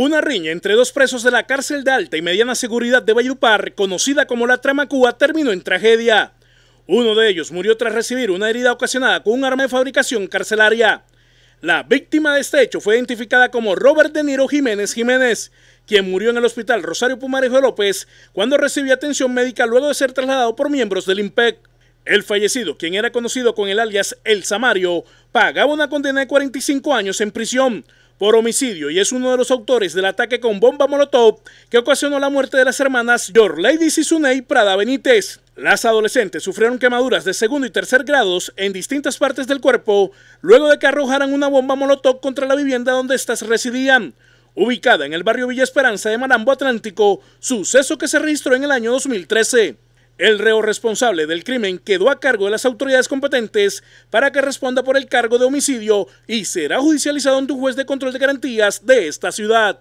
Una riña entre dos presos de la cárcel de alta y mediana seguridad de Bayupar, conocida como la Tramacúa, terminó en tragedia. Uno de ellos murió tras recibir una herida ocasionada con un arma de fabricación carcelaria. La víctima de este hecho fue identificada como Robert De Niro Jiménez Jiménez, quien murió en el hospital Rosario Pumarejo López cuando recibió atención médica luego de ser trasladado por miembros del IMPEC. El fallecido, quien era conocido con el alias El Samario, pagaba una condena de 45 años en prisión por homicidio y es uno de los autores del ataque con bomba molotov que ocasionó la muerte de las hermanas Ladies y Prada Benítez. Las adolescentes sufrieron quemaduras de segundo y tercer grados en distintas partes del cuerpo luego de que arrojaran una bomba molotov contra la vivienda donde éstas residían, ubicada en el barrio Villa Esperanza de Marambo Atlántico, suceso que se registró en el año 2013. El reo responsable del crimen quedó a cargo de las autoridades competentes para que responda por el cargo de homicidio y será judicializado ante un juez de control de garantías de esta ciudad.